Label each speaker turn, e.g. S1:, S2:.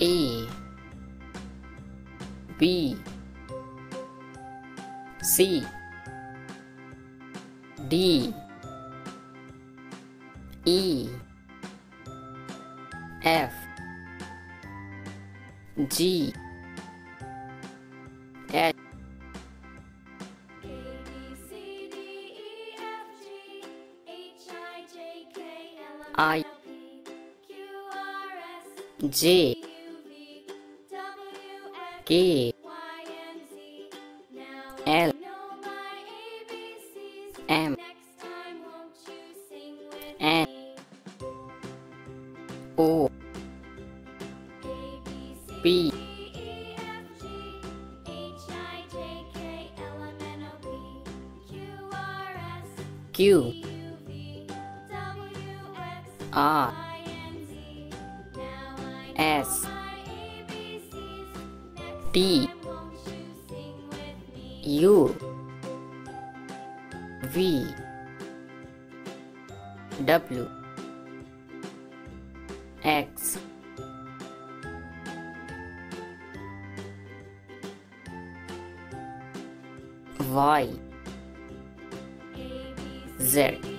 S1: A B C D E F G H. I J K. L. M. N. O. P. Q. R. S T U V. W. X. Y. Z